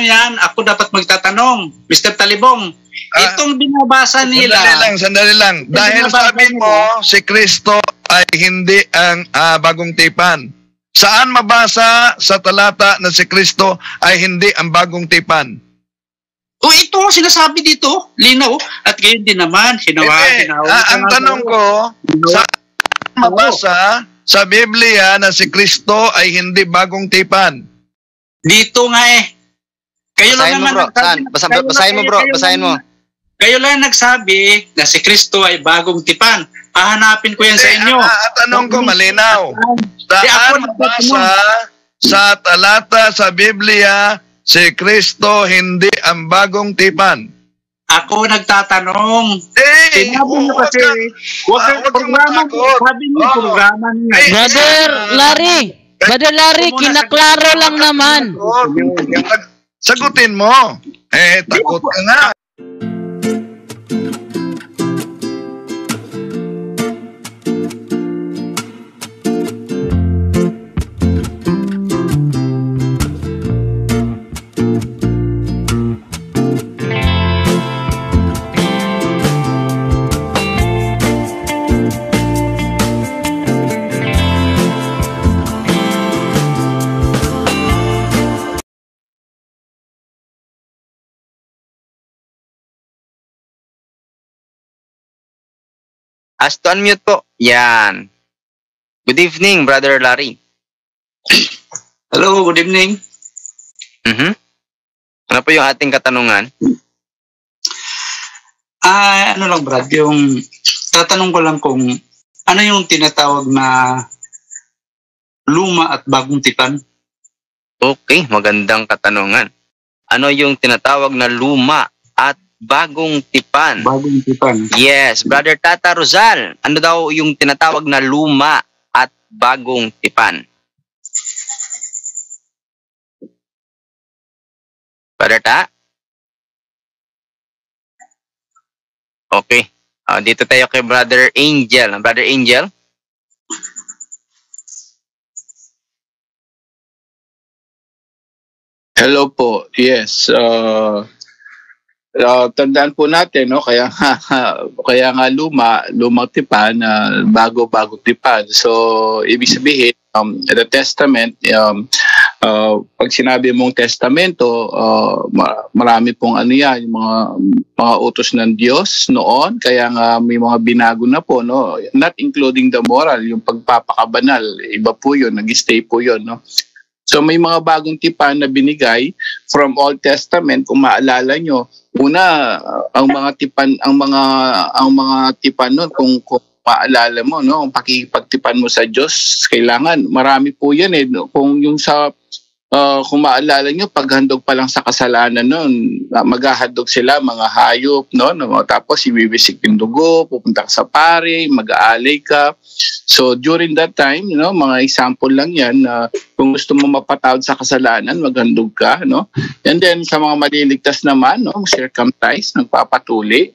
yan, ako dapat magtatanong. Mr. Talibong, Ah, itong binabasa nila, Sandali lang, sandali lang. Dahil sabi mo, si Kristo ay hindi ang ah, bagong tipan. Saan mabasa sa talata na si Kristo ay hindi ang bagong tipan? o ito ang sinasabi dito, linaw. At gayon din naman, hinawa, Hindi. hinawa. Ah, ang tanong ko, saan mabasa sa Biblia na si Kristo ay hindi bagong tipan? Dito nga eh. Kayo lang Basahin mo naman bro. Saan? Basa, kayo lang- basahin mo bro. kayo Basahin mo. lang- Kayo lang nagsabi na si Kristo ay bagong tipan. Hahanapin ko yan sa inyo. ang- ang tanong ko, malinaw. Saan mabasa sa talata sa Biblia si Kristo hindi ang bagong tipan? Ako nagtatanong. Eh, Sinabi niyo huwag kasi, kang- huwag ah, kang programa, sabi niyo Oo. programa niyo. Brother Larry, Brother Larry, kinaklaro lang naman. Oh, sag- Sagutin mo. Eh, takot ka nga. As to unmute po. Yan. Good evening, Brother Larry. Hello, good evening. Mhm. Ano po yung ating katanungan? Ah, ano lang Brad, yung tatanong ko lang kung ano yung tinatawag na luma at bagong tipan? Okay, magandang katanungan. Ano yung tinatawag na luma at bagong tipan? Bagong tipan. Yes, Brother Tata Rosal. Ano daw yung tinatawag na luma at bagong tipan? Brother Ta? Okay. Ah, dito tayo kay Brother Angel. Brother Angel? Hello po. Yes. Uh, uh, tandaan po natin, no? Kaya nga, kaya nga luma, lumang tipan, na bago-bago tipan. So, ibig sabihin, um, the testament, um, uh, pag sinabi mong testamento, uh, ma- marami pong ano yan, yung mga, mga utos ng Diyos noon. Kaya nga may mga binago na po, no? Not including the moral, yung pagpapakabanal. Iba po yun, nag-stay po yun, no? So may mga bagong tipan na binigay from Old Testament kung maalala nyo. Una, ang mga tipan ang mga ang mga tipan noon kung, kung maalala mo no, ang pakikipagtipan mo sa Diyos, kailangan marami po 'yan eh. No? Kung yung sa uh, kung maalala nyo, paghandog pa lang sa kasalanan noon, maghahandog sila mga hayop, no? no? Tapos ibibisik yung dugo, pupunta sa pare, mag-aalay ka. So during that time, you know, mga example lang 'yan na kung gusto mo mapatawad sa kasalanan, maghandog ka, no? And then sa mga maliligtas naman, no, circumcise, nagpapatuli.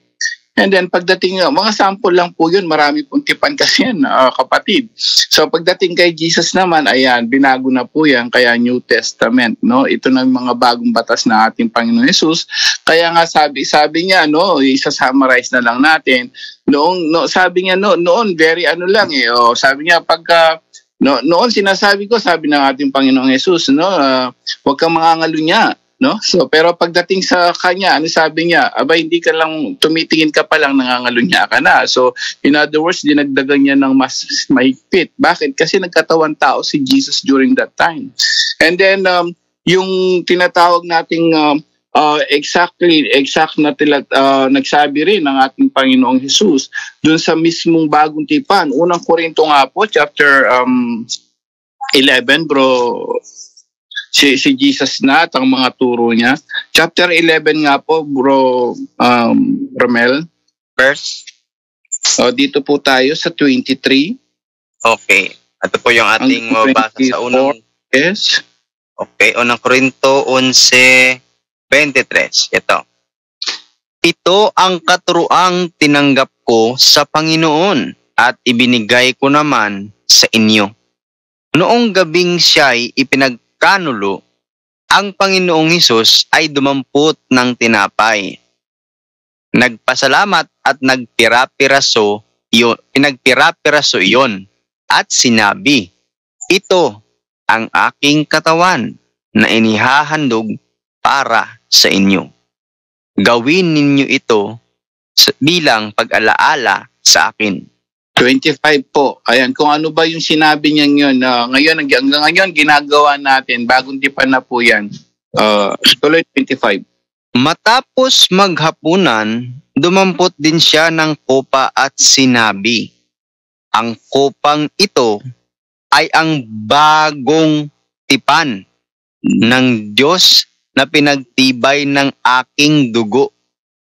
And then pagdating, uh, mga sample lang po yun, marami pong tipan kasi yan, uh, kapatid. So pagdating kay Jesus naman, ayan, binago na po yan, kaya New Testament, no? Ito na yung mga bagong batas na ating Panginoon Jesus. Kaya nga sabi, sabi niya, no, isa-summarize na lang natin, noong, no, sabi niya, no, noon, very ano lang eh, oh, sabi niya, pagka, no, noon sinasabi ko, sabi ng ating Panginoong Jesus, no, uh, huwag kang mangangalunya, no? So pero pagdating sa kanya, ano sabi niya? Aba hindi ka lang tumitingin ka pa lang nangangalunya ka na. So in other words, dinagdagan niya ng mas mahigpit. Bakit? Kasi nagkatawan tao si Jesus during that time. And then um, yung tinatawag nating um, uh, exactly exact na tila, uh, nagsabi rin ng ating Panginoong Jesus dun sa mismong bagong tipan. Unang Korinto nga po chapter um, 11 bro si, si Jesus na at ang mga turo niya. Chapter 11 nga po, bro um, Romel. Verse? O, dito po tayo sa 23. Okay. Ito po yung ating Ang mababasa sa 24. unang Yes. Okay, unang Korinto 11:23. Ito. Ito ang katuruang tinanggap ko sa Panginoon at ibinigay ko naman sa inyo. Noong gabing siya'y ipinagkanulo, ang Panginoong Hesus ay dumampot ng tinapay. Nagpasalamat at nagpira-piraso yun, pinagpira-piraso iyon at sinabi, Ito ang aking katawan na inihahandog para sa inyo. Gawin ninyo ito bilang pag-alaala sa akin. 25 po. Ayan, kung ano ba yung sinabi niya yun. na ngayon, hanggang ngayon, ginagawa natin. Bagong tipan na po yan. Uh, tuloy 25. Matapos maghapunan, dumampot din siya ng kopa at sinabi, Ang kopang ito ay ang bagong tipan ng Diyos na pinagtibay ng aking dugo.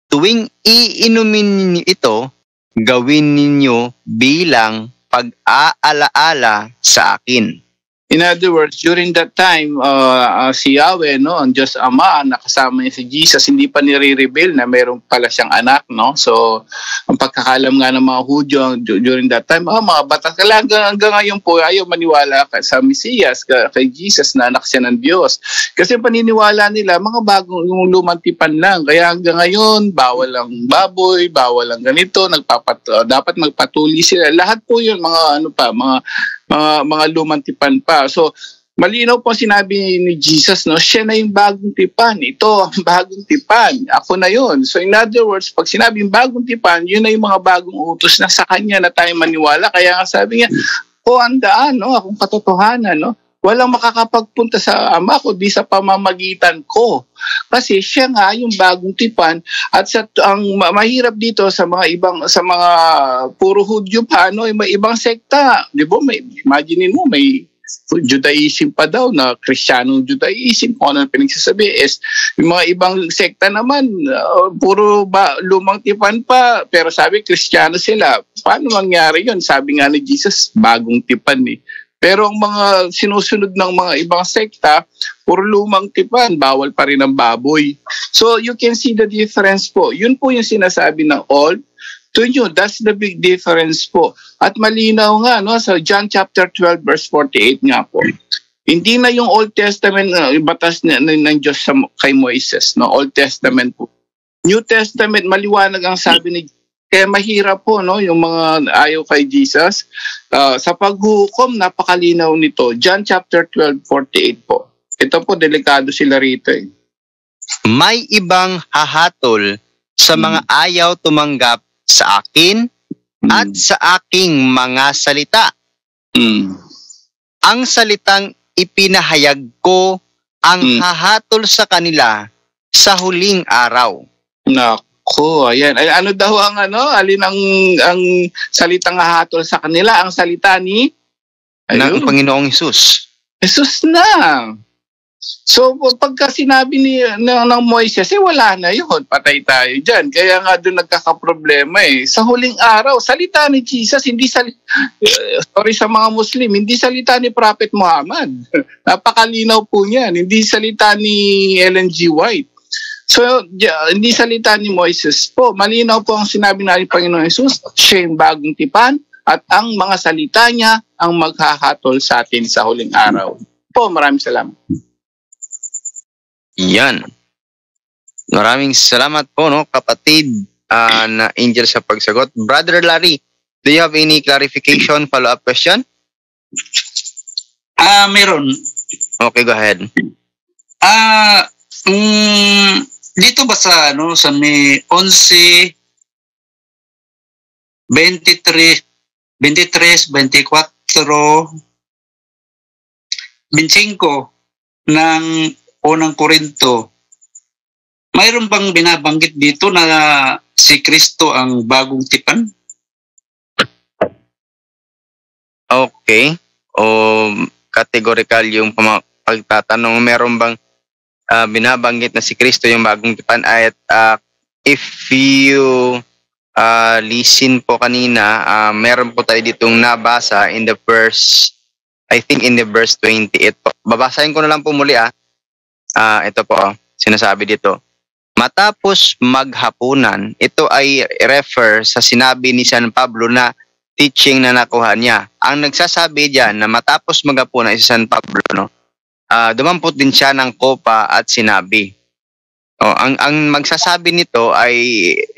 Tuwing iinumin ito, gawin ninyo bilang pag-aalaala sa akin. In other words, during that time, uh, uh, si Yahweh, no, ang Diyos Ama, nakasama niya si Jesus, hindi pa nire-reveal na mayroon pala siyang anak, no? So, ang pagkakalam nga ng mga Hudyo du- during that time, ah, mga batas, hanggang, hanggang ngayon po, ayaw maniwala ka sa Mesiyas, ka, kay Jesus na anak siya ng Diyos. Kasi paniniwala nila, mga bagong yung lumang tipan lang. Kaya hanggang ngayon, bawal ang baboy, bawal ang ganito, nagpapat, uh, dapat magpatuli sila. Lahat po yun, mga ano pa, mga mga mga lumang tipan pa. So, malinaw po sinabi ni Jesus, no, siya na yung bagong tipan. Ito ang bagong tipan. Ako na yon. So, in other words, pag sinabing bagong tipan, yun na yung mga bagong utos na sa kanya na tayo maniwala. Kaya nga sabi niya, o ang daan, no, akong katotohanan, no, walang makakapagpunta sa ama ko di sa pamamagitan ko. Kasi siya nga yung bagong tipan at sa ang ma- mahirap dito sa mga ibang sa mga puro Hudyo pa ano, may ibang sekta, 'di ba? May imaginein mo may Judaism pa daw na Kristyanong Judaism. Kung ano pinagsasabi is yung mga ibang sekta naman uh, puro ba, lumang tipan pa. Pero sabi Kristiyano sila. Paano mangyari yun? Sabi nga ni Jesus bagong tipan eh pero ang mga sinusunod ng mga ibang sekta, puro lumang tipan, bawal pa rin ang baboy. So you can see the difference po. Yun po yung sinasabi ng old to new. That's the big difference po. At malinaw nga, no, sa John chapter 12 verse 48 nga po. Hindi na yung Old Testament, uh, batas na, ng Diyos sa, kay Moises, no, Old Testament po. New Testament, maliwanag ang sabi ni kaya mahirap po no yung mga ayaw kay Jesus. Uh, sa paghukom napakalinaw nito. John chapter 12:48 po. Ito po delikado sila rito eh. May ibang hahatol sa mga ayaw tumanggap sa akin at sa aking mga salita. Mm. Ang salitang ipinahayag ko ang Mm. hahatol sa kanila sa huling araw. Nako, ayan. Ay, ano daw ang ano? Alin ang ang salitang hahatol sa kanila? Ang salita ni ng Ayun. Panginoong Hesus. Jesus na. So, pagka sinabi ni ng, ng Moises, eh wala na yun. Patay tayo dyan. Kaya nga doon nagkakaproblema eh. Sa huling araw, salita ni Jesus, hindi salita, sorry sa mga Muslim, hindi salita ni Prophet Muhammad. Napakalinaw po niyan. Hindi salita ni Ellen G. White. So, yeah, hindi salita ni Moises po. Malinaw po ang sinabi na ni Panginoon Jesus, siya yung bagong tipan at ang mga salita niya ang maghahatol sa atin sa huling araw. Po, maraming salamat. Yan. Maraming salamat po, no, kapatid ah, na Angel sa pagsagot. Brother Larry, do you have any clarification, follow-up question? Ah, meron. Okay, go ahead. Ah, mm, dito ba sa ano sa may 11 23 23 24 25 ng unang Korinto mayroon bang binabanggit dito na si Kristo ang bagong tipan? Okay. O categorical yung pagtatanong, meron bang ah, binabanggit na si Kristo yung bagong tipan at ah, if you ah, listen po kanina, ah, meron po tayo ditong nabasa in the verse, I think in the verse 28 po. Babasahin ko na lang po muli ah. Ah, ito po, sinasabi dito. Matapos maghapunan, ito ay refer sa sinabi ni San Pablo na teaching na nakuha niya. Ang nagsasabi diyan na matapos maghapunan si San Pablo, no, ah, dumampot din siya ng kopa at sinabi. Oh, ang ang magsasabi nito ay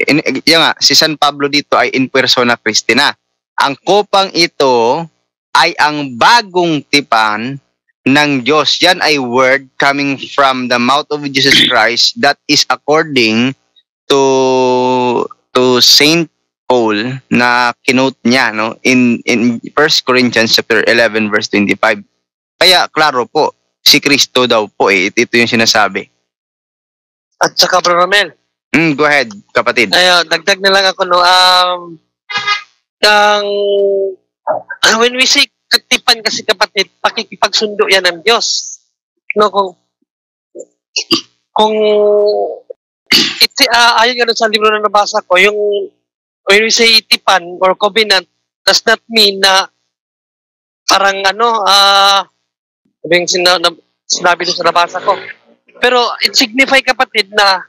in, yun nga, si San Pablo dito ay in persona Christi na. Ang kopang ito ay ang bagong tipan ng Diyos. Yan ay word coming from the mouth of Jesus Christ that is according to to Saint Paul na kinote niya no in in 1 Corinthians chapter 11 verse 25. Kaya klaro po, si Kristo daw po eh ito, yung sinasabi. At saka Bro Romel, Mm, go ahead, kapatid. Ayun, dagdag na lang ako no. Um, ang when we say katipan kasi kapatid, pakikipagsundo yan ng Diyos. No, kung kung iti, uh, ayon nga sa libro na nabasa ko, yung when we say tipan or covenant does not mean na parang ano, ah, uh, yung sina, na, sinabi dun sa nabasa ko. Pero it signify kapatid na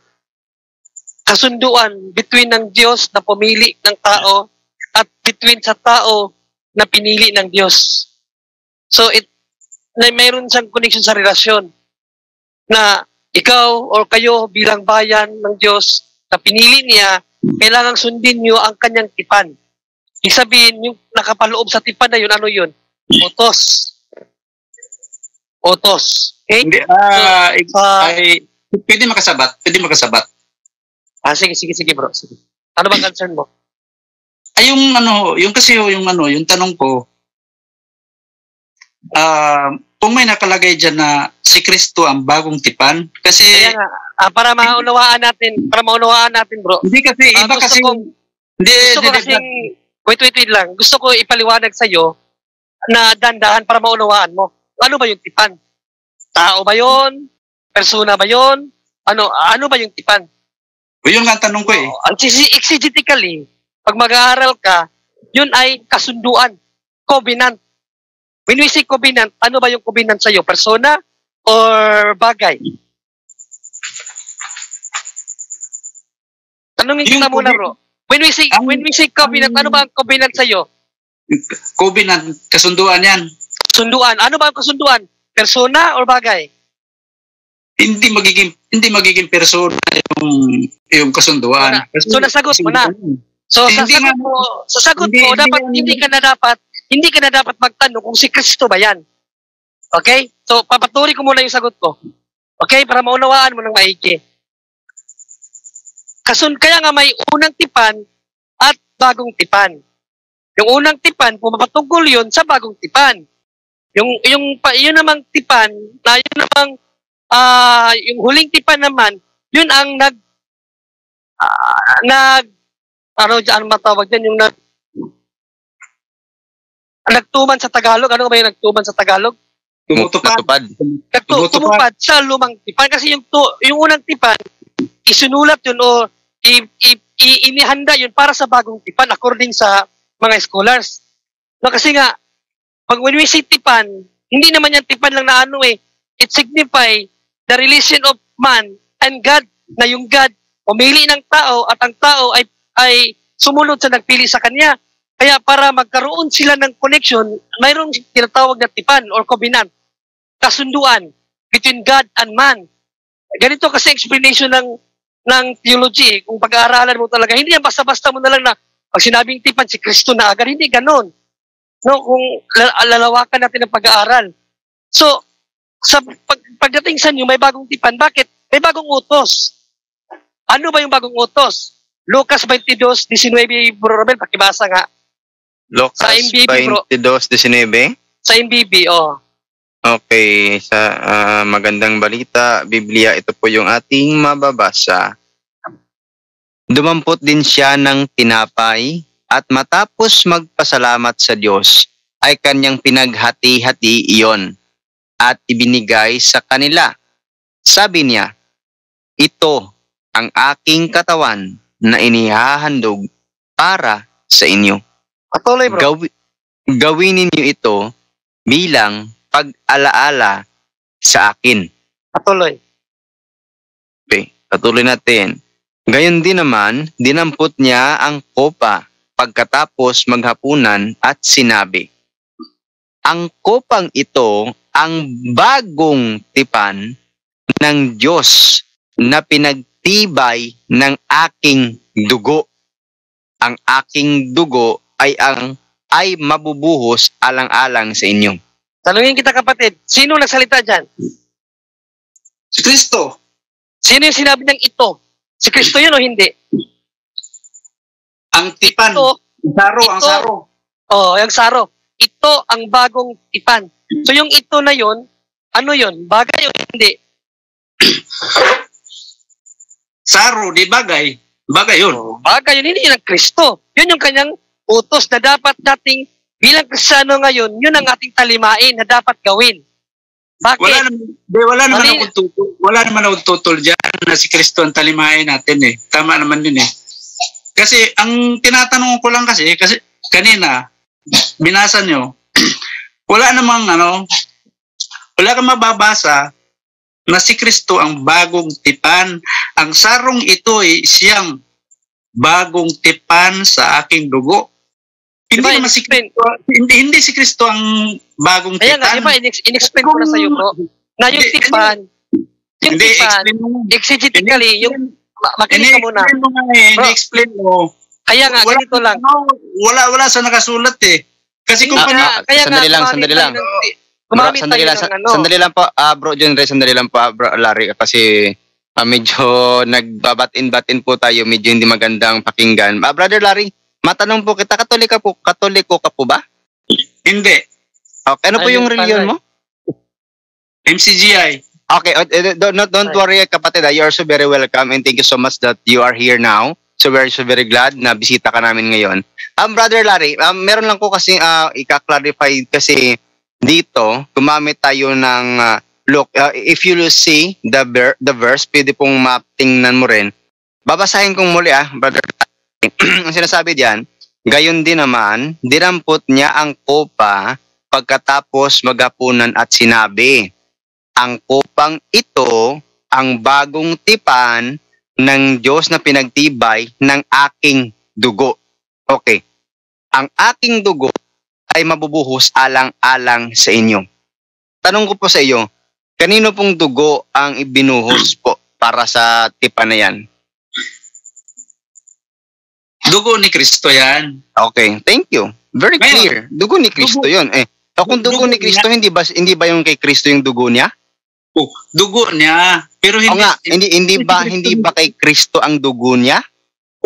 kasunduan between ng Diyos na pumili ng tao at between sa tao na pinili ng Diyos. So it na mayroon siyang connection sa relasyon na ikaw or kayo bilang bayan ng Diyos na pinili niya, kailangang sundin niyo ang kanyang tipan. Ibig sabihin, yung nakapaloob sa tipan na yun, ano yun? Utos. Utos. Okay? Hindi, ah, Sa, ay, pwede makasabat, pwede makasabat. ah, sige, sige, sige bro. Sige. Ano bang concern mo? Ay, yung ano, yung kasi yung ano, yung tanong ko, ah, kung may nakalagay dyan na si Kristo ang bagong tipan, kasi, Kaya nga, ah, para maunawaan natin, para maunawaan natin bro, hindi kasi, Ah, iba kasi, kong- hindi, gusto ko hindi, kasing, wait, wait, wait lang. Gusto ko ipaliwanag sa'yo na dandahan para maunawaan mo. Ano ba yung tipan? Tao ba yon? Persona ba yon? Ano, ano ba yung tipan? yun nga ang tanong ko eh. Ang exeg- exegetically, pag mag-aaral ka, yun ay kasunduan, covenant. When we say covenant, ano ba yung covenant sa'yo? Persona or bagay? Tanungin Yung kita muna, bro. When we say Ang- when we say covenant, ano ba ang covenant sa'yo? Covenant, kasunduan yan. Sunduan. Ano ba ang kasunduan? Persona or bagay? Hindi magiging, hindi magiging persona yung, yung kasunduan. Kasi- So, nasagot mo na. So sa Hindi sagot mo, sa sagot hindi- mo hindi dapat yan- hindi ka na dapat hindi ka na dapat magtanong kung si Kristo ba 'yan. Okay? So papaturi ko muna yung sagot ko. Okay? Para maunawaan mo ng maigi. Kasun kaya nga may unang tipan at bagong tipan. Yung unang tipan, pumapatungkol yun sa bagong tipan. Yung yung pa, yun namang tipan, na yun namang ah yung huling tipan naman, yun ang nag ah, nag ano ano matawag dyan, yung nag, nagtuman sa Tagalog, ano ba yung nagtuman sa Tagalog? Tumutupad. Natupad. Nagtu, Tumutupad. tumupad sa lumang tipan. Kasi yung, tu, yung unang tipan, isinulat yun o i, i, i, inihanda yun para sa bagong tipan according sa mga scholars. No, kasi nga, pag when we say tipan, hindi naman yan tipan lang na ano eh. It signify the relation of man and God na yung God pumili ng tao at ang tao ay ay sumunod sa nagpili sa kanya. Kaya para magkaroon sila ng connection, mayroong tinatawag na tipan or covenant, kasunduan between God and man. Ganito kasi explanation ng ng theology. Kung pag-aaralan mo talaga, hindi yan basta-basta mo na lang na pag sinabing tipan, si Kristo na agad. Hindi ganon. No, kung la- lalawakan natin ang pag-aaral. So, sa pag, pagdating sa inyo, may bagong tipan. Bakit? May bagong utos. Ano ba yung bagong utos? Lucas 22, 19, Bro Romel, pakibasa nga. Lucas Sa MBB, bro. 22.19. Sa MBB, oh. Okay, sa ah, magandang balita, Biblia, ito po yung ating mababasa. Dumampot din siya ng tinapay at matapos magpasalamat sa Diyos ay kanyang pinaghati-hati iyon at ibinigay sa kanila. Sabi niya, ito ang aking katawan na inihahandog para sa inyo. Patuloy, bro. Gawi, gawin ninyo ito bilang pag-alaala sa akin. Patuloy. Okay, patuloy natin. Gayon din naman, dinampot niya ang kopa pagkatapos maghapunan at sinabi, ang kopang ito ang bagong tipan ng Diyos na pinagtibay ng aking dugo. Ang aking dugo ay ang ay mabubuhos alang-alang sa inyo. Tanungin kita kapatid, sino nagsalita dyan? Si Kristo. Sino yung sinabi ng ito? Si Kristo yun o hindi? Ang tipan. Ito, Ang saro, ang ito. saro. oh, yung saro. Ito ang bagong tipan. So yung ito na yon, ano yon? Bagay o hindi? Saro, di bagay. Bagay yun. Oh, bagay yun, hindi yun ang Kristo. Yun yung kanyang utos na dapat nating bilang Kristiyano ngayon, yun ang ating talimain na dapat gawin. Bakit? Wala naman, di, wala naman Mali- akong tutol. Wala naman akong tutol dyan na si Kristo ang talimahin natin eh. Tama naman yun eh. Kasi ang tinatanong ko lang kasi, kasi kanina, binasa nyo, wala namang ano, wala kang mababasa na si Kristo ang bagong tipan. Ang sarong ito ay siyang bagong tipan sa aking dugo. Hindi Diba, naman si? Kristo, hindi, hindi si Kristo ang bagong Kaya nga, tipan. di ba, in- in-explain ko na sa'yo, bro, na yung tipan, yung Hindi, tipan, exegetically, yung, makinig ka muna. Ini-explain mo nga eh, Bro. ini-explain mo. Kaya nga, Wala- ganito lang. Wala, wala sa nakasulat eh. Kasi kung Ah, kanya, ah, sandali lang, sandali lang. Bro, Gumamit sandali tayo lang, ng ano. sandali lang po, ah, bro John Ray, sandali lang po, ah, bro Larry, kasi ah, medyo nagbabat-in-bat-in po tayo, medyo hindi magandang pakinggan. Ah, brother Larry, matanong po kita, katoliko po, katoliko ka po ba? hindi. Okay, ano po Ayun yung religion pala mo? MCGI. Okay, uh, uh, don't, don't, don't worry kapatid, ah, you are so very welcome and thank you so much that you are here now. So we're so very glad na bisita ka namin ngayon. Um, Brother Larry, um, meron lang ko kasi uh, ika-clarify kasi dito, gumamit tayo ng, uh, look, uh, if you see the, ver- the verse, pwede pong matingnan mo rin. Babasahin kong muli ah, Brother Larry. Ang sinasabi diyan, gayon din naman, dinampot niya ang kopa pagkatapos magapunan at sinabi, ang kopang ito ang bagong tipan ng Diyos na pinagtibay ng aking dugo. Okay. Ang aking dugo ay mabubuhos alang-alang sa inyo. Tanong ko po sa iyo, kanino pong dugo ang ibinuhos po para sa tipan na yan? Dugo ni Kristo yan. Okay, thank you. Very Ngayon, clear. Dugo ni Kristo dugo- 'yon. Eh, o kung dugo dugo ni Kristo, hindi ba hindi ba yung kay Kristo yung dugo niya? Oh, dugo niya. Pero O hindi, nga, hindi hindi ba hindi ba kay Kristo ang dugo niya?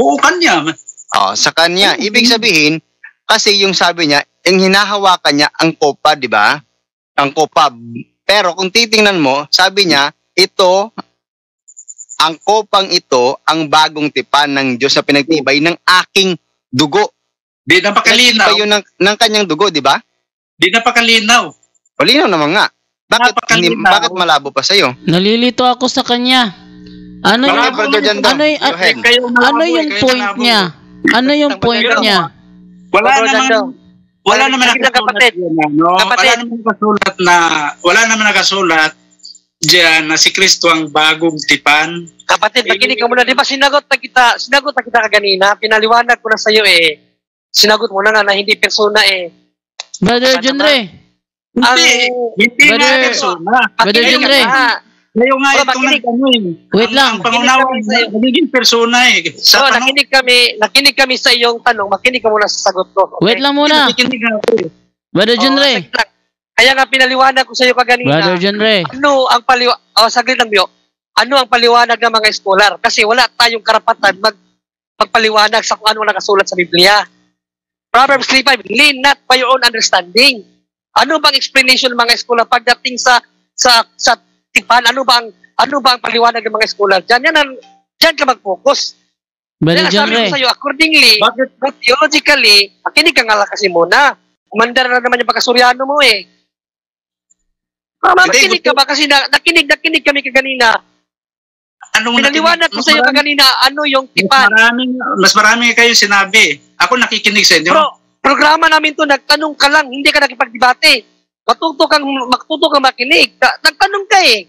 oo, kanya. Oh, sa kanya. Ibig sabihin, kasi yung sabi niya, yung hinahawakan niya ang kopa, di ba? Ang kopa. Pero kung titingnan mo, sabi niya, ito, ang kopang ito, ang bagong tipan ng Diyos na pinagtibay ng aking dugo. Di napakalinaw. Pinagtibay yun ng, ng kanyang dugo, di ba? Di napakalinaw. Malinaw naman nga. Bakit, Napakalinaw. bakit malabo pa sa'yo? Nalilito ako sa kanya. Ano Bakit, yung, Brother Jandong? ano y- Go ahead. Kayo malabo ano eh, yung kayo point malabo niya? eh. Ano yung point niya? Wala Brother naman, wala naman sige nakasulat kapatid. ano? Kapatid. Wala naman nakasulat na, wala naman nakasulat diyan na si Kristo ang bagong tipan. Kapatid, makinig ka muna. Di ba sinagot na kita, sinagot na kita kaganina, pinaliwanag ko na sa'yo eh. Sinagot mo na nga na hindi persona eh. Brother Ano John ba? Ray, Hindi, hindi nga Brother- persona. Brother Makinig John ka Ray. nga. Ngayon nga Oh, itong nagano eh. Wait Ang- lang. Ang pangunawa, kami sa'yo. nagiging persona eh. Sa So, panong, nakinig kami, nakinig kami sa iyong tanong, makinig ka muna sa sagot ko. okay? wait lang muna. nakikinig ako eh. Brother John Oh. Kaya nga pinaliwanag ko sa iyo kaganina. Brother John Ray. ano ang paliwa oh, saglit lang Bio. Ano ang paliwanag ng mga scholar? Kasi wala tayong karapatan mag magpaliwanag sa kung ano nakasulat sa Biblia. Proverbs 3:5, lean not by your own understanding. Ano bang explanation ng mga scholar pagdating sa sa sa tipan? Ano bang ano ba ang paliwanag ng mga scholar? Diyan yan ang diyan ka mag-focus. Brother Kaya John sabi ko Ray. sa iyo, accordingly, Bakit? but theologically, makinig ka nga lang kasi muna. Umandar na naman yung pagkasuryano mo eh. Mama, Hindi, makinig ka ba? Kasi na, nakinig, nakinig kami kaganina. Anong Pinaliwanag ko sa iyo Mas marami- kaganina ano yung Mas tipan. maraming, mas marami kayo sinabi. Ako nakikinig sa inyo. Pero, programa namin to, nagtanong ka lang, hindi ka nakipagdebate. Matuto kang, matuto kang makinig. Ka- Nagtanong ka eh.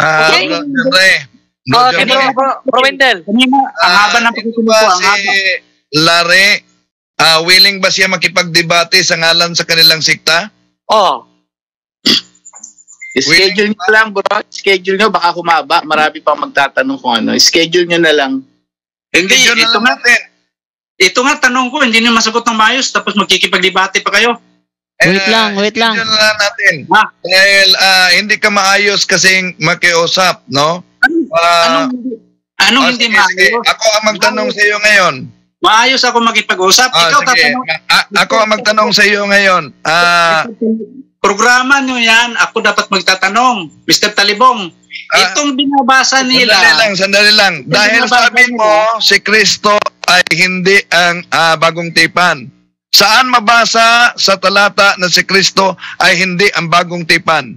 Ah, Okay. Bro John Ray. Bro Oh, okay, bro, bro, Wendell. Kanina, ang haba ng Ah, ito pagkikinig ba ko. Ang si haba. Larry ah, willing ba siya makipagdebate sa ngalan sa kanilang sikta? Oh. Schedule nyo lang bro. Schedule nyo. Baka kumaba. Marami pang magtatanong kung ano. Schedule nyo na lang. Hindi, Yun na ito lang nga, natin. Ito nga tanong ko, hindi niyo masagot ng maayos, tapos magkikipagdebate pa kayo. Wait lang, wait lang. Na lang natin. Ha? Dahil ah, hindi ka maayos kasing makiusap, no? Ah, Anong, hindi- anong oh, hindi sige, sige. maayos? Ako ang magtanong sa iyo ngayon. Maayos ako makipag-usap. Ah, Ikaw sige. tatanong, A- ako ang magtanong sa iyo ngayon. Ah, programa nyo yan, ako dapat magtatanong. Mr. Talibong, Ah, itong binabasa nila, Sandali lang, sandali lang. Dahil sabi nila. mo, si Kristo ay hindi ang ah, bagong tipan. Saan mabasa sa talata na si Kristo ay hindi ang bagong tipan?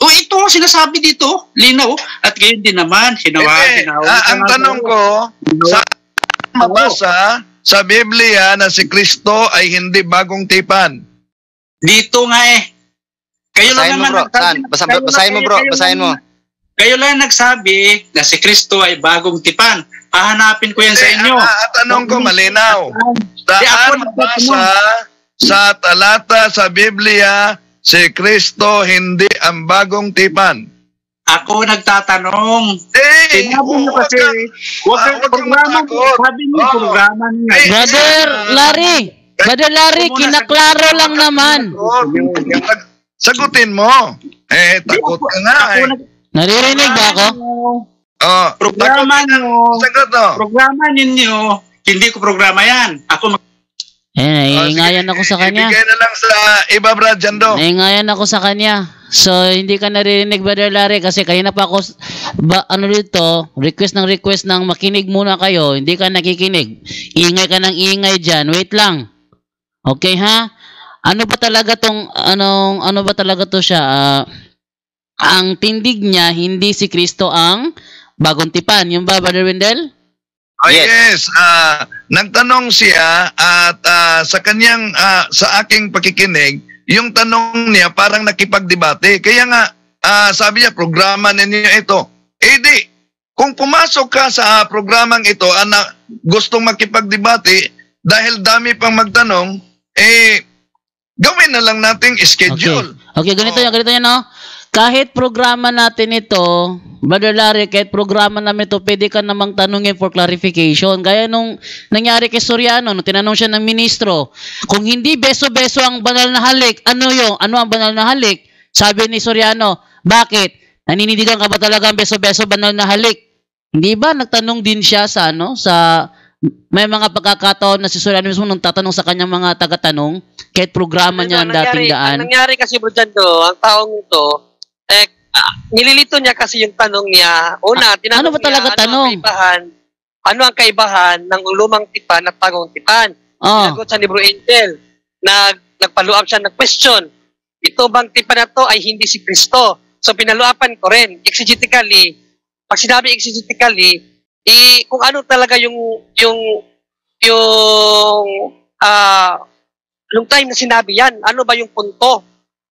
o ito ang sinasabi dito, linaw, at gayon din naman, hinawa, Hindi. hinawa. Ah, ang tanong ko, saan mabasa sa Biblia na si Kristo ay hindi bagong tipan? Dito nga eh. Kayo Basahin mo, lang naman bro. nagsabi- Saan? Basa- basahin mo, bro. Basahin mo. Kayo lang nagsabi na si Kristo ay bagong tipan. Hahanapin ko yan sa Hindi, inyo. ang- ang tanong ko malinaw. Di ako Saan mabasa sa talata sa Biblia si Kristo hindi ang bagong tipan? Ako nagtatanong. Eh, Sinabi niyo kasi, huwag Ah, kang huwag kang programa, sabi niyo Oo. programa niyo. Eh, Brother Larry, Brother Larry, kinaklaro lang naman. Sag- Sagutin mo. Eh, takot ka nga eh. Naririnig ba ako? Oh, Programa nga. Sagot no. Programa ninyo, hindi ko programa yan. Ako mag- Eh, Oh, naiingayan sige, ako sa kanya. Ibigay na lang sa iba, Brad Jando. Naiingayan ako sa kanya. So, hindi ka naririnig, Brother Larry, kasi kanina pa ako, ba, ano dito, request ng request ng makinig muna kayo, hindi ka nakikinig. Ingay ka ng ingay dyan. Wait lang. Okay, ha? Ano ba talaga tong, anong, ano ba talaga to siya? Ah, ang tindig niya, hindi si Kristo ang bagong tipan. Yung ba, Brother Wendell? Oh, Yes. yes. ah, nagtanong siya at ah, sa kanyang ah, sa aking pakikinig, yung tanong niya parang nakipagdebate. Kaya nga ah, sabi niya programa ninyo ito. Eh di, kung pumasok ka sa ah, programang ito na gustong makipagdebate dahil dami pang magtanong, eh gawin na lang nating schedule. Okay, ganito Oh. yan, ganito yan, no? Kahit programa natin ito, Brother Larry, kahit programa namin ito, pwede ka namang tanungin for clarification. Gaya nung nangyari kay Soriano, nung tinanong siya ng ministro, kung hindi beso-beso ang banal na halik, ano yung, ano ang banal na halik? Sabi ni Soriano, bakit? Naninindigan ka ba talaga ang beso-beso banal na halik? Hindi ba nagtanong din siya sa ano, sa may mga pagkakataon na si Soriano mismo nung tatanong sa kanyang mga taga-tanong, kahit programa niya ang dating daan. Ang nangyari kasi bro dyan do, ang taong ito, eh, ah, nililito niya kasi yung tanong niya. Una, tinanong ano ba talaga niya, tanong? Ano ang kaibahan, ano ang kaibahan ng lumang tipan at bagong tipan? Oh. Sinagot siya ni Bro Angel. Nag, nagpaluap siya ng question. Ito bang tipan na to ay hindi si Kristo? So pinaluapan ko rin, exegetically, pag sinabi exegetically, i kung ano talaga yung yung yung ah nung time na sinabi yan, ano ba yung punto?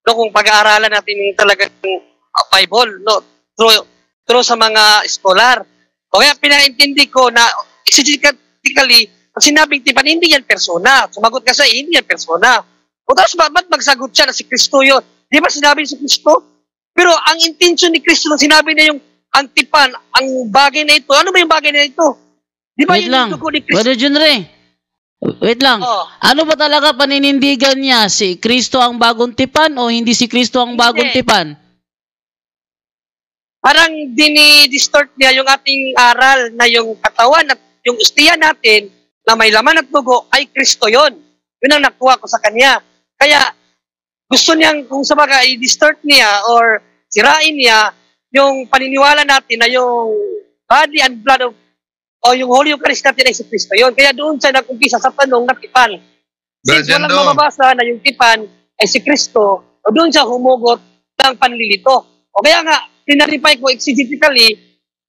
No, kung pag-aaralan natin yung talagang uh, Bible, no, through, through sa mga scholar. O kaya pinaintindi ko na exegetically, pag sinabing tipan, hindi yan persona. Sumagot ka sa hindi yan persona. O tapos ba, ba't magsagot siya na si Kristo yun? Di ba sinabi si Kristo? Pero ang intention ni Kristo sinabi niya yung ang tipan, ang bagay na ito, ano ba yung bagay na ito? Di ba Wait yun lang. ni Kristo? Brother Junre, wait lang. Oh. Ano ba talaga paninindigan niya? Si Kristo ang bagong tipan o hindi si Kristo ang bagong Hindi. tipan? Parang dini-distort niya yung ating aral na yung katawan at yung ustiya natin na may laman at dugo ay Kristo yon. Yun ang nakuha ko sa kanya. Kaya gusto niyang kung sa baga i-distort niya or sirain niya yung paniniwala natin na yung body and blood of o yung Holy Eucharist natin ay si Kristo yon. Kaya doon siya nag-umpisa sa tanong na tipan. Since walang mababasa na yung tipan ay si Kristo, o doon siya humugot ng panlilito. O kaya nga, tinarify ko exegetically,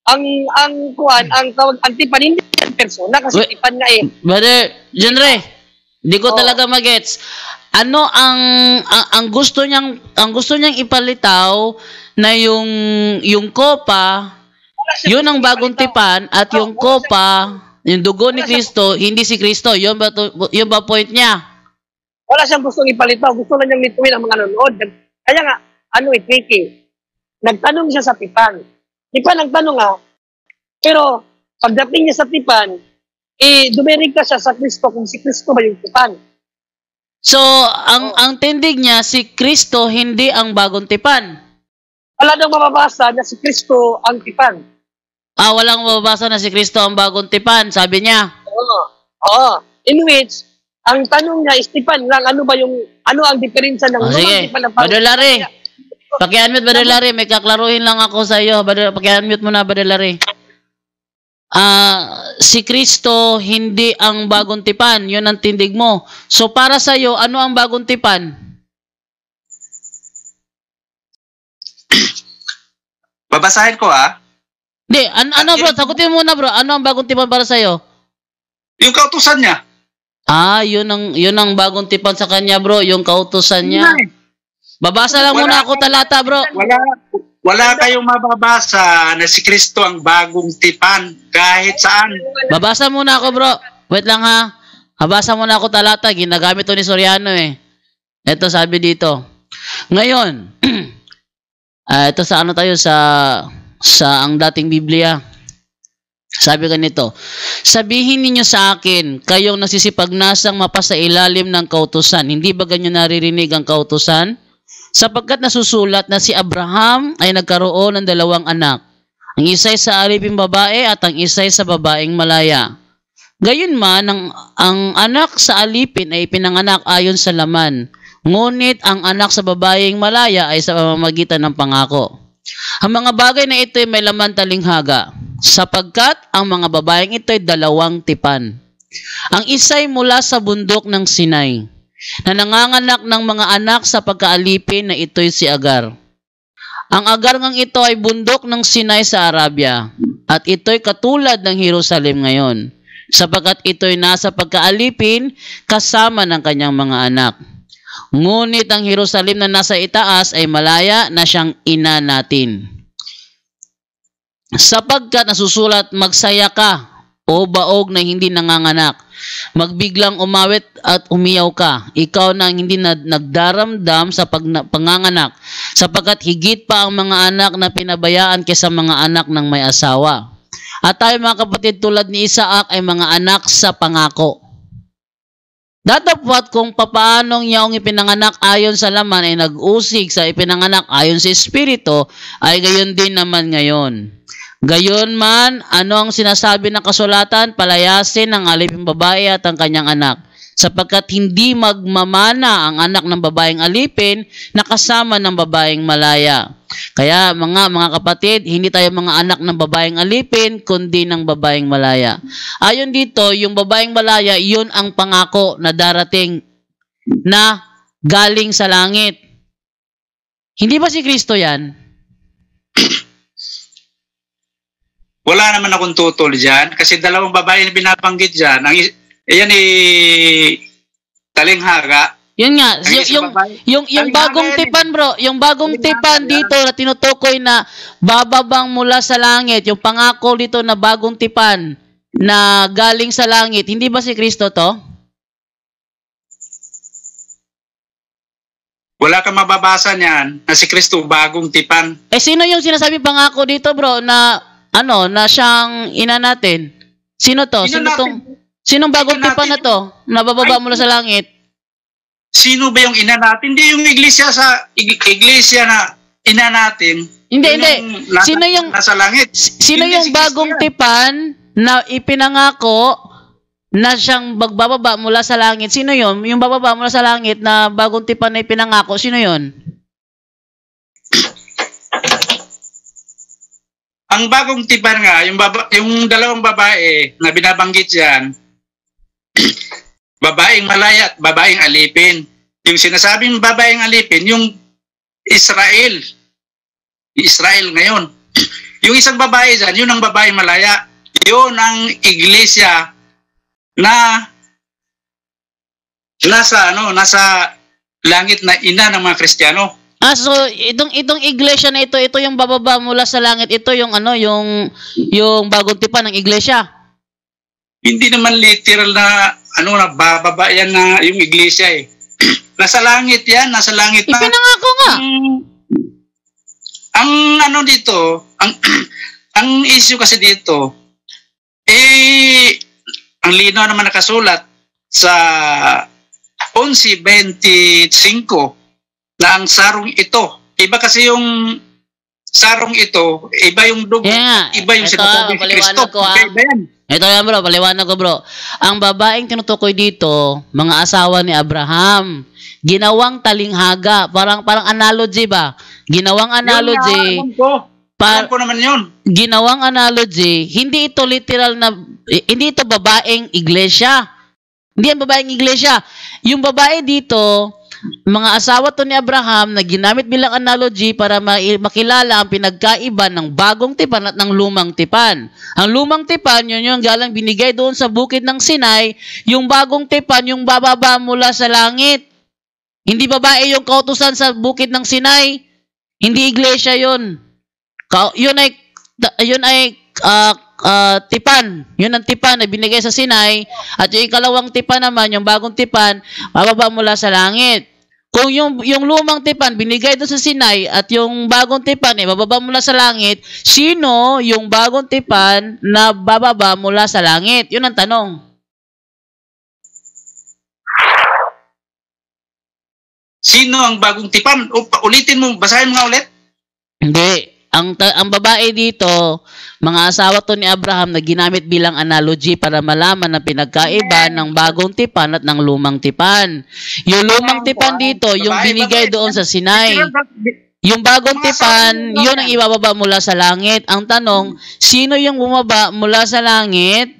ang ang kuan ang tawag ang tipan hindi yan persona kasi Wait. tipan nga eh. Brother Junre, di ko Oh. talaga magets. Ano ang, ang ang gusto niyang ang gusto niyang ipalitaw na yung yung kopa, yun ang bagong tipan at yung kopa Yung dugo ni Kristo, hindi si Kristo. Yun ba, to- yun ba point niya? Wala siyang gustong ipalitaw. Gusto lang niyang lituin ang mga nanonood. Kaya nga, ano eh, tricky. Nagtanong siya sa tipan. Tipan ang tanong nga, pero pagdating niya sa tipan, eh, dumirigta siya sa Kristo kung si Kristo ba yung tipan. So, ang ang tindig niya, si Kristo, hindi ang bagong tipan. Wala daw mababasa na si Kristo ang tipan. Ah, walang mababasa na si Kristo ang bagong tipan, sabi niya. Oo. Oo. In which, ang tanong niya is tipan lang, ano ba yung, ano ang diferensya ng Oh, lumang sige. tipan ng Brother Larry, Paki-unmute, Brother Larry. May kaklaruhin lang ako sa iyo. Brother, paki-unmute mo na, Brother Larry. Ah, si Kristo hindi ang bagong tipan. Yun ang tindig mo. So para sa iyo, ano ang bagong tipan? Babasahin ko ah. Hindi, an- ano bro? Sagutin mo muna bro. Ano ang bagong tipan para sa iyo? Yung kautusan niya. Ah, yun ang yun ang bagong tipan sa kanya, bro. Yung kautusan niya. Babasa lang Wala muna ako talata, bro. Wala, wala kayong mababasa na si Kristo ang bagong tipan kahit saan. Babasa muna ako, bro. Wait lang ha. Babasa muna ako talata. Ginagamit to ni Soriano eh. Ito sabi dito. Ngayon, ah ito sa ano tayo sa sa ang dating Biblia. Sabi ganito, sabihin ninyo sa akin, kayong nasisipagnasang mapasa ilalim ng kautusan. Hindi ba ganyan naririnig ang kautusan? Sapagkat nasusulat na si Abraham ay nagkaroon ng dalawang anak. Ang isa'y sa aliping babae at ang isa'y sa babaeng malaya. Gayunman, ang, ang anak sa alipin ay pinanganak ayon sa laman. Ngunit ang anak sa babaeng malaya ay sa pamamagitan ng pangako. Ang mga bagay na ito ay may laman talinghaga, sapagkat ang mga babaeng ito ay dalawang tipan. Ang isa'y mula sa bundok ng Sinai, na nanganganak ng mga anak sa pagkaalipin na ito'y si Agar. Ang Agar ngang ito ay bundok ng Sinai sa Arabia, at ito'y katulad ng Jerusalem ngayon, sapagkat ito'y nasa pagkaalipin kasama ng kanyang mga anak. Ngunit ang Jerusalem na nasa itaas ay malaya na siyang ina natin. Sapagkat nasusulat, magsaya ka, o baog na hindi nanganganak. Magbiglang umawit at umiyaw ka. Ikaw na hindi na, nagdaramdam sa pag, panganganak, sapagkat higit pa ang mga anak na pinabayaan kaysa mga anak ng may asawa. At tayo mga kapatid tulad ni Isaac ay mga anak sa pangako. Datapwat kung papaanong niyaong ipinanganak ayon sa laman ay nag-usig sa ipinanganak ayon sa Espiritu, ay gayon din naman ngayon. Gayon man, ano ang sinasabi ng kasulatan? Palayasin ang aliping babae at ang kanyang anak. Sapagkat hindi magmamana ang anak ng babaeng alipin na kasama ng babaeng malaya. Kaya mga mga kapatid, hindi tayo mga anak ng babaeng alipin, kundi ng babaeng malaya. Ayon dito, yung babaeng malaya, yun ang pangako na darating na galing sa langit. Hindi ba si Kristo yan? Wala naman akong tutol dyan kasi dalawang babae na binabanggit dyan. Ang, is- yan eh, talinghaga. Yun nga, Ang yung, babae, yung, yung bagong eh. tipan bro, yung bagong tipan dito na tinutukoy na bababang mula sa langit, yung pangako dito na bagong tipan na galing sa langit, hindi ba si Kristo to? Wala kang mababasa niyan na si Kristo bagong tipan. Eh sino yung sinasabi pangako dito bro na ano, na siyang ina natin? Sino to? Sino Sino, natin? tong Sinong bagong tipan na to? Na bababa Ay, mula sa langit? Sino ba yung ina natin? Hindi yung iglesia sa ig- iglesia na ina natin. Hindi, Yun hindi. yung Sino yung nasa langit? Sino Hindi yung si bagong tipan na ipinangako na siyang bagbababa mula sa langit? Sino yon? Yung bababa mula sa langit na bagong tipan na ipinangako, sino yon? Ang bagong tipan nga, yung, baba, yung dalawang babae na binabanggit dyan, babaeng malaya at babaeng alipin. Yung sinasabing babaeng alipin, yung Israel. Israel ngayon. Yung isang babae dyan, yun ang babaeng malaya. Yun ang iglesia na nasa ano nasa langit na ina ng mga Kristiyano. Ah, so itong itong iglesia na ito, ito yung bababa mula sa langit, ito yung ano, yung yung bagong tipan ng iglesia. hindi naman literal na ano na bababa yan na yung iglesia eh. nasa langit yan, nasa langit na. Ipinangako nga. Ang, ang ano dito, ang ang issue kasi dito, eh, ang linaw naman nakasulat sa 11.25 na ang sarong ito. Iba kasi yung sarong ito, iba yung dugo, nga, iba yung sinasabi ni Kristo. ko, ah. Iba yan. Ito yan bro, paliwanag ko bro. Ang babaeng tinutukoy dito, mga asawa ni Abraham, ginawang talinghaga, parang parang analogy ba? Ginawang analogy, Yun ko. par, ko naman yun. ginawang analogy, hindi ito literal na, eh, hindi ito babaeng iglesia. Hindi yan babaeng iglesia. Yung babae dito, mga asawa to ni Abraham na ginamit bilang analogy para ma- makilala ang pinagkaiba ng bagong tipan at ng lumang tipan. Ang lumang tipan, yun yung galang binigay doon sa bukid ng Sinai. Yung bagong tipan, yung bababa mula sa langit. Hindi babae yung kautusan sa bukid ng Sinai. Hindi iglesia yun. Ka- yun ay yun ay ah, ah, tipan. Yun ang tipan na binigay sa Sinai at yung ikalawang tipan naman, yung bagong tipan, bababa mula sa langit. Kung yung yung lumang tipan binigay doon sa Sinai at yung bagong tipan eh bababa mula sa langit, sino yung bagong tipan na bababa mula sa langit? Yun ang tanong. Sino ang bagong tipan? O, ulitin mo, basahin mo nga ulit. Hindi. Ang, ang babae dito, mga asawa to ni Abraham na ginamit bilang analogy para malaman ang pinagkaiba ng bagong tipan at ng lumang tipan. Yung lumang tipan dito, yung binigay doon sa Sinai. Yung bagong tipan, yun ang ibababa mula sa langit. Ang tanong, sino yung bumaba mula sa langit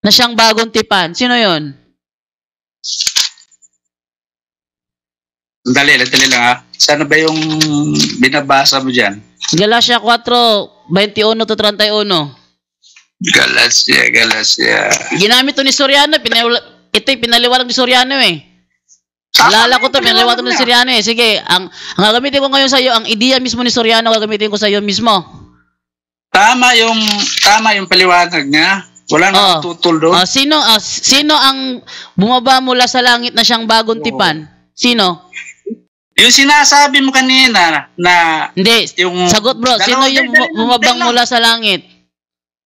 na siyang bagong tipan? Sino yun? Dali, dali lang ha. Sana ba yung binabasa mo dyan? Galatia 4, 21 to 31. Galacia, Galacia. Ginamit to ni Soriano. Pinawala, ito'y pinaliwanag ni Soriano eh. Alala ko to, pinaliwanag to ni Soriano eh. Sige, ang, ang gagamitin ko ngayon sa iyo, ang ideya mismo ni Soriano, gagamitin ko sa iyo mismo. Tama yung tama yung paliwanag niya. Wala na Oo. tutol doon. Ah, sino ah, sino ang bumaba mula sa langit na siyang bagong tipan? Sino? Yung sinasabi mo kanina na Hindi. yung Sagot bro, Dalawa, sino yung bumabang mula sa langit?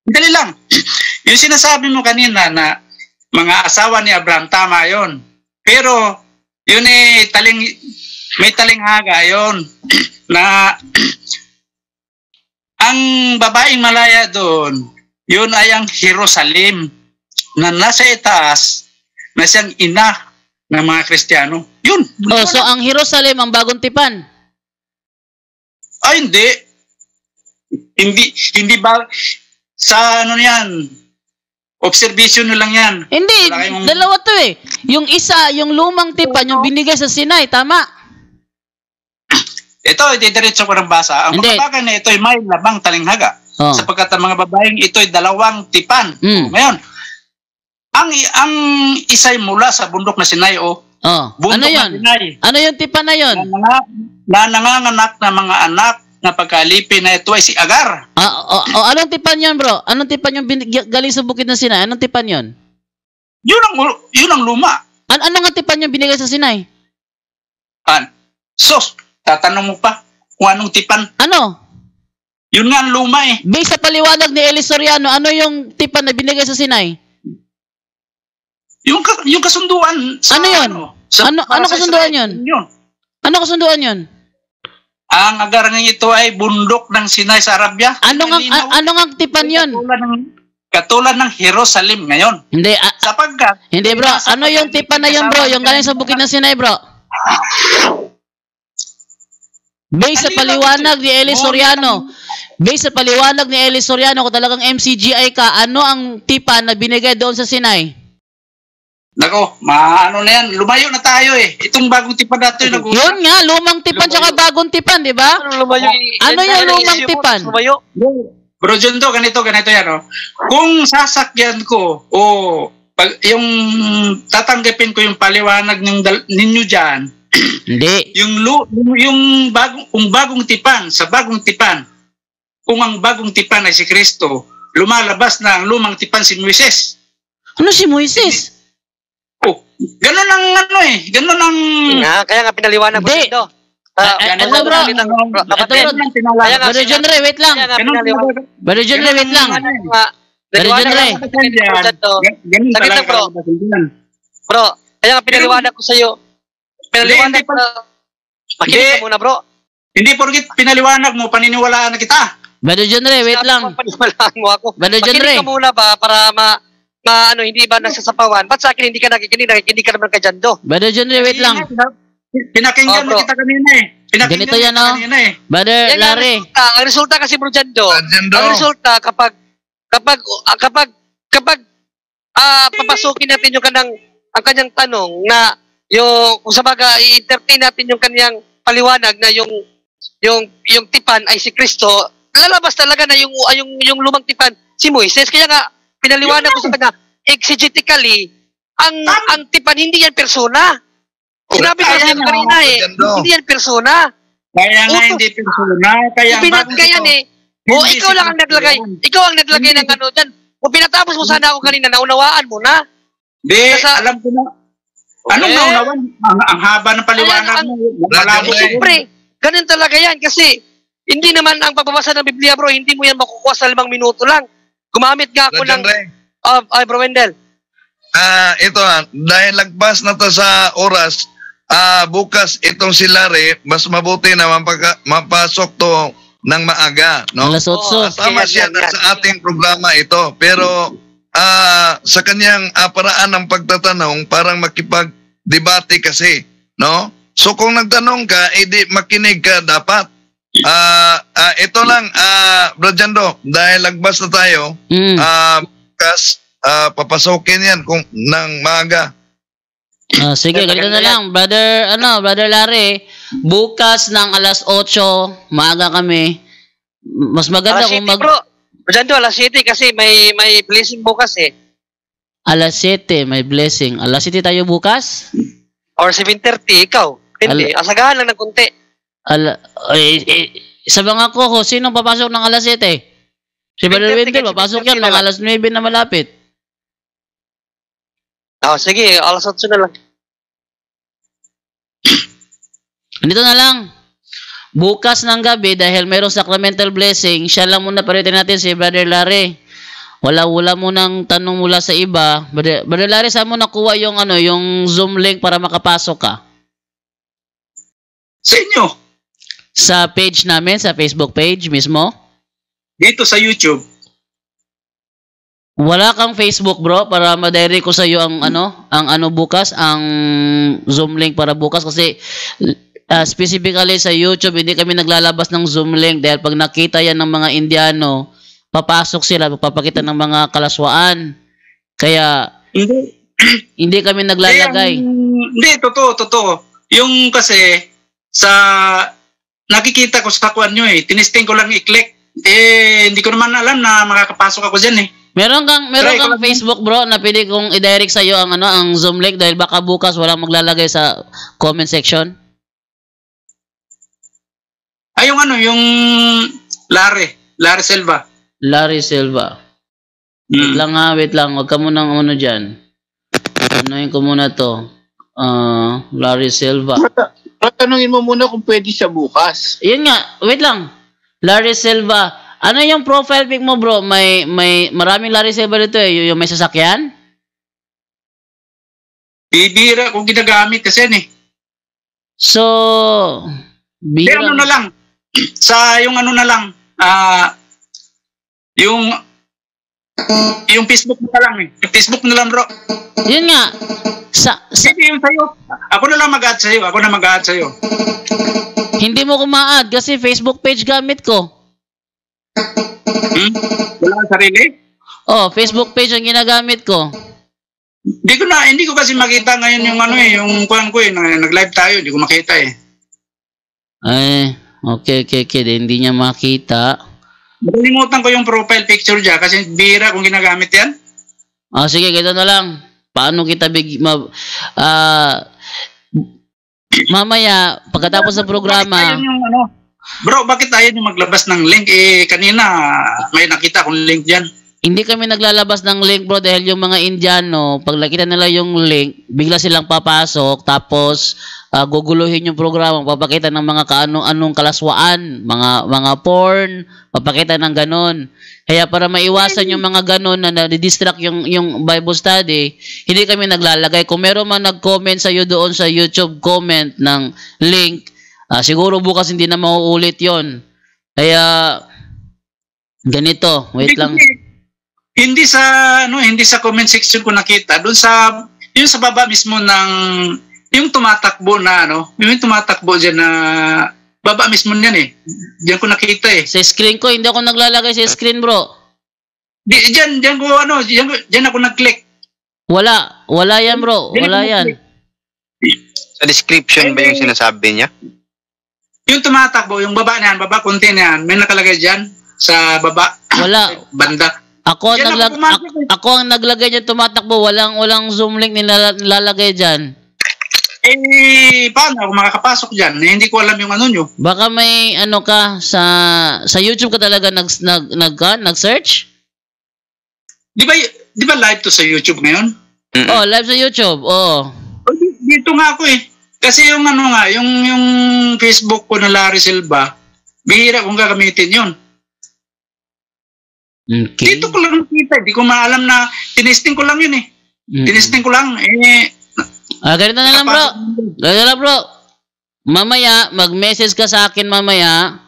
Dali lang. yung sinasabi mo kanina na mga asawa ni Abraham, tama yon. Pero, yun eh, taling, may talinghaga yon na ang babaeng malaya doon, yun ay ang Jerusalem na nasa itaas na siyang ina ng mga Kristiyano. Yun. Oh, so ang Jerusalem ang bagong tipan. Ay, hindi. Hindi, hindi ba, sa ano yan, observation na lang yan. Hindi, kayong- dalawa to eh. Yung isa, yung lumang tipan, yung binigay sa Sinai, tama? Ito, didiretso ko ng basa. Ang Hindi. mga bagay na ito ay may labang talinghaga. Oh. Sapagkat ang mga babaeng ito ay dalawang tipan. Mm. Ngayon, ang ang isa'y mula sa bundok na Sinai o Oh. bundok Ano na 'yon? Sinai Ano yung tipan na 'yon? na, nanga- na nanganganak na mga anak na pagkalipin na ito ay si Agar. Ah, oh, oh, anong tipan 'yon, bro? Anong tipan yung bin- galing sa bukid ng Sinai? Anong tipan 'yon? Yun ang, yun ang luma. An ano nga tipan yung binigay sa Sinai? An, sos, tatanong mo pa kung anong tipan. Ano? Yun nga ang luma eh. Based sa paliwanag ni Eli Soriano, ano yung tipan na binigay sa Sinai? Yung, yung kasunduan sa Ano yun? sa- Ano- para ano sa kasunduan yun? Yun. Ano kasunduan 'yon? Ang agar ng ito ay bundok ng Sinai sa Arabia. Ano nga a- ano nga tipan 'yon? Katulad ng, katulad ng Jerusalem ngayon. Hindi, ah, Sapagkat, hindi bro. Ano yung tipan na 'yon, bro? Yung galing sa bukid ng Sinai, bro? Based sa paliwanag ni Eli Soriano, based sa paliwanag ni Eli Soriano, kung talagang MCGI ka, ano ang tipan na binigay doon sa Sinai? Nako, maano na yan, lumayo na tayo eh. Itong bagong tipan natin nag Yun nga, lumang tipan tsaka bagong tipan, di ba? Ano lumayo? Ano yung lumang tipan? Lumayo? Bro John to, ganito, ganito yan. Oh. Kung sasakyan ko o pag, yung tatanggapin ko yung paliwanag ng dal- ninyo diyan, Hindi. yung lu, yung bagong kung bagong tipan sa bagong tipan, kung ang bagong tipan ay si Kristo, lumalabas na ang lumang tipan si Moises. Ano si Moises? Ganun ang ano eh. Ganun ang... Ah, kaya nga pinaliwanag ko Hindi. sa ito. Ah, Eh, eh, ganun ito, ang bro. bro, Ito, bro. Kaya nga, Brother John Ray, wait lang. Nga. Brother John Ray, wait lang. Ano nga, Brother John Ray. bro, Saglit lang, bro. Bro, kaya nga pinaliwanag ko sa iyo. Pinaliwanag Hindi, ko. Makinig ka muna, bro. Hindi porkit pinaliwanag mo, paniniwalaan na kita. Brother John Ray, wait lang. mo, Paniwalaan mo ako. Brother John Makinig Ray. ka muna ba para ma... ma ano, hindi ba nagsasapawan? Ba't sa akin hindi ka nakikinig? Nakikinig ka naman kay Jando. Brother John Ray, wait lang. Pinakinggan Oh, mo kita kanina eh. Pinakinggan Ganito mo yan, kita oh. kanina eh. Brother Yan ang Larry. resulta, ang resulta kasi bro Jando, Agenda. ang resulta kapag kapag ah, kapag kapag ah papasukin natin yung kanang ang kanyang tanong na yung kung sa baga i-entertain natin yung kanyang paliwanag na yung yung yung tipan ay si Kristo lalabas talaga na yung ah, yung yung lumang tipan si Moises kaya nga pinaliwanag ko sa kanya exegetically ang ang tipan hindi yan persona Sinabi ko sa kanina eh, hindi yan persona. Kaya nga Uto. hindi persona. Kaya ka yan eh. O hindi ikaw lang ang naglagay. Ikaw ang naglagay Hindi ng ano dyan. Kung pinatapos mo sana ako kanina, naunawaan mo na. Di, Nasa- alam ko na. Anong Eh. naunawan? Ang, ang haba ng paliwanag Ayan, mo. Malabo Ray. siya. Siyempre, ganun talaga yan kasi hindi naman ang pagbabasa ng Biblia bro, hindi mo yan makukuha sa limang minuto lang. Gumamit nga ako ng, uh, ay bro Wendell, Ah, ito ah, dahil lagpas na to sa oras, ah bukas itong si Larry, mas mabuti na mapaka, mapasok to ng maaga, no? Alas 8. Oo. Ah, tama siya na sa ating programa ito, pero ah sa kanyang ah, paraan ng pagtatanong, parang makipag-debate kasi, no? So kung nagtanong ka, edi makinig ka dapat. Ah, ah, ito lang, ah, Brajando, dahil lagbas na tayo, Mm. ah, bukas, ah, papasokin yan kung ng maaga. Ah, sige, ganito na lang. Brother, ano, Brother Larry, bukas ng alas 8, maaga kami. Mas maganda alas kung 7 mag... bro. Bro Jando, alas 7 kasi may may blessing bukas eh. Alas 7, may blessing. Alas 7 tayo bukas? Or 7.30, ikaw. Hindi, asagahan lang ng kunti. Ala, eh, eh, sa mga ko, sino papasok ng alas 7? Si Brother 7:30 Wendell, papasok yan 7:30 na mga lang. alas 9 na malapit. Oh, sige, alas 8 na lang. Dito na lang. Bukas ng gabi, dahil mayroong sacramental blessing, siya lang muna paritin natin si Brother Larry. Wala wala mo nang tanong mula sa iba. Brother, Brother Larry, saan mo nakuha yung ano, yung Zoom link para makapasok ka? Sa inyo. Sa page namin, sa Facebook page mismo? Dito sa YouTube. Wala kang Facebook, bro, para ma-direct ko sa iyo ang ano, ang ano bukas, ang Zoom link para bukas kasi uh, specifically sa YouTube hindi kami naglalabas ng Zoom link dahil pag nakita yan ng mga Indiano, papasok sila, papakita ng mga kalaswaan. Kaya Hindi. hindi kami naglalagay. Hindi, ang- hindi, totoo, totoo. Yung kasi, sa, nakikita ko sa kuan nyo eh, tinisting ko lang i-click. Eh, hindi ko naman alam na makakapasok ako dyan eh. Meron kang meron Try kang. Facebook, bro, na pwede kong i-direct sa iyo ang ano, ang Zoom link dahil baka bukas walang maglalagay sa comment section. Ay, yung ano, yung Lare, Lare Silva. Larry Silva. Wait Mm. lang ha, wait lang. Huwag ka munang ano dyan. Anuhin ko muna to. Ah, Larry Silva. Tatanungin mo muna kung pwede siya bukas. Yun nga, wait lang. Larry Silva. Ano yung profile pic mo bro? May may maraming Larry Silva dito eh. Yung, yung may sasakyan? Bibira kung ginagamit kasi yan eh. So, Hindi, ano na lang. Sa yung ano na lang, ah, yung, yung Facebook mo na lang eh. Yung Facebook mo na lang bro. Yun nga. Sa, sa, Hindi yung sa'yo. Ako na lang mag-add sa'yo. Ako na mag-add sa'yo. hindi mo ko ma-add kasi Facebook page gamit ko. Hmm? Wala kang sarili? Oh, Facebook page ang ginagamit ko. Hindi ko na, hindi ko kasi makita ngayon yung ano eh, yung kuhan ko eh, na- nag-live tayo, hindi ko makita eh. Ay, okay, okay, okay. Hindi niya makita. Nakalimutan ko yung profile picture dyan kasi bira kung ginagamit yan. Ah, sige, ganito na lang. Paano kita big ma ah mamaya pagkatapos ng programa, yung ano? Bro, bakit tayo yung maglabas ng link? Eh, kanina may nakita akong link dyan. Hindi kami naglalabas ng link bro dahil yung mga Indiano, pag nakita nila yung link, bigla silang papasok tapos ah, guguluhin yung programa, papakita ng mga kaanong-anong kalaswaan, mga mga porn, papakita ng ganon. Kaya para maiwasan yung mga ganon na na-distract yung yung Bible study, hindi kami naglalagay. Kung meron man nag-comment sa iyo doon sa YouTube comment ng link, ah, siguro bukas hindi na mauulit yon. Kaya ganito, wait lang. Hindi, sa ano, hindi sa comment section ko nakita, doon sa yung sa baba mismo ng yung tumatakbo na ano, yung tumatakbo diyan na baba mismo niyan eh. Diyan ko nakita eh. Sa screen ko, hindi ako naglalagay sa screen, bro. Di diyan diyan ko ano, diyan, ko- diyan ako nag-click. Wala. Wala yan, bro. Wala yan. Sa description ba yung sinasabi niya? Yung tumatakbo, yung baba niyan, baba konti niyan, may nakalagay diyan sa baba Wala. banda. Ako ang naglag ako, ako ang naglagay diyan tumatakbo, walang walang Zoom link nilala- nilalagay diyan. Eh, paano ako makakapasok diyan? Eh, hindi ko alam yung ano nyo. Baka may ano ka sa sa YouTube ka talaga nag nag nag, nag-search? Di ba, di ba live to sa YouTube ngayon? Mm-mm. Oh, live sa YouTube. Oh. O, di- Dito nga ako eh. Kasi yung ano nga, yung, yung Facebook ko na Larry Silva, bihira kong gagamitin yun. Okay. Dito ko lang nakita. Hindi ko maalam na tinesting ko lang yun eh. Mm. Tinesting ko lang. Eh, Ah, ganito na lang, bro. Ganito na lang, bro. Mamaya, mag-message ka sa akin mamaya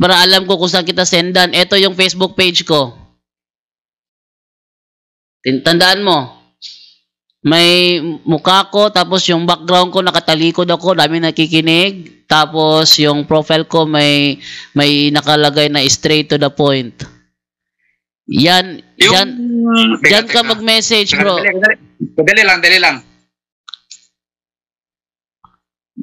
para alam ko kung saan kita sendan. Ito yung Facebook page ko. Tandaan mo. May mukha ko, tapos yung background ko, nakatalikod ako, dami nakikinig. Tapos yung profile ko, may, may nakalagay na straight to the point. Yan, yung... yan, Teka, Diyan ka mag-message, bro. Dali, dali. Dali lang, dali lang.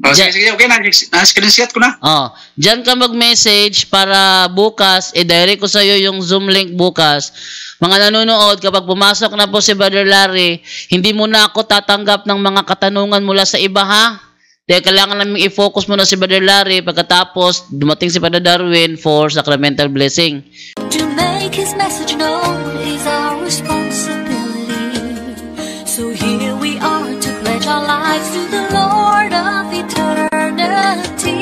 O, sige, Diyan- sige, okay na. Na-screenshot ko na. Oh, diyan ka mag-message para bukas i-direct ko sa iyo yung Zoom link bukas. Mga nanonood, kapag pumasok na po si Brother Larry, hindi mo na ako tatanggap ng mga katanungan mula sa iba ha. Dahil kailangan namin i-focus muna si Brother Larry pagkatapos dumating si Brother Darwin for sacramental blessing. make his message known is our responsibility. So here we are to pledge our lives to the Lord of eternity.